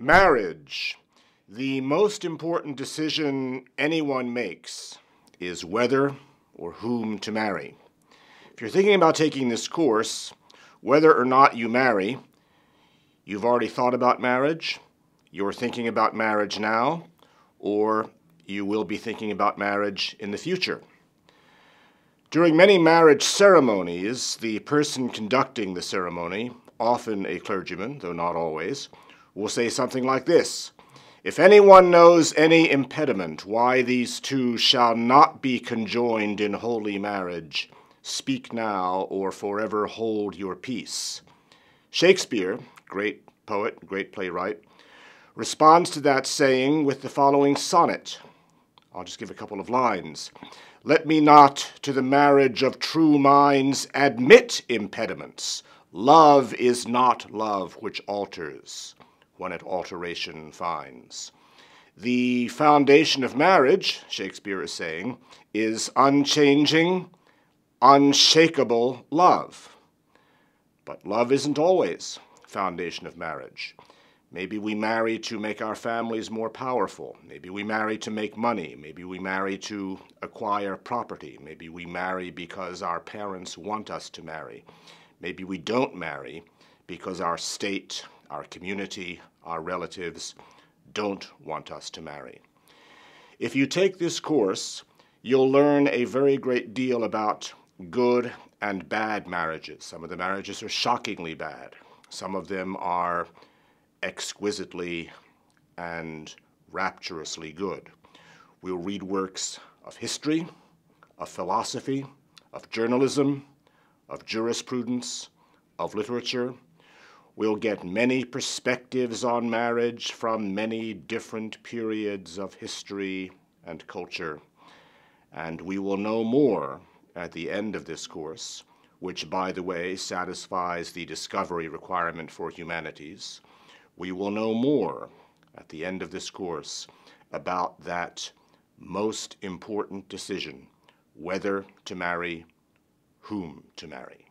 Marriage. The most important decision anyone makes is whether or whom to marry. If you're thinking about taking this course, whether or not you marry, you've already thought about marriage, you're thinking about marriage now, or you will be thinking about marriage in the future. During many marriage ceremonies, the person conducting the ceremony, often a clergyman, though not always, will say something like this If anyone knows any impediment why these two shall not be conjoined in holy marriage, speak now or forever hold your peace. Shakespeare, great poet, great playwright, responds to that saying with the following sonnet. I'll just give a couple of lines. Let me not to the marriage of true minds admit impediments. Love is not love which alters when it alteration finds. The foundation of marriage, Shakespeare is saying, is unchanging, unshakable love. But love isn't always foundation of marriage. Maybe we marry to make our families more powerful. Maybe we marry to make money. Maybe we marry to acquire property. Maybe we marry because our parents want us to marry. Maybe we don't marry because our state our community, our relatives don't want us to marry. If you take this course, you'll learn a very great deal about good and bad marriages. Some of the marriages are shockingly bad. Some of them are exquisitely and rapturously good. We'll read works of history, of philosophy, of journalism, of jurisprudence, of literature, We'll get many perspectives on marriage from many different periods of history and culture. And we will know more at the end of this course, which, by the way, satisfies the discovery requirement for humanities. We will know more at the end of this course about that most important decision whether to marry, whom to marry.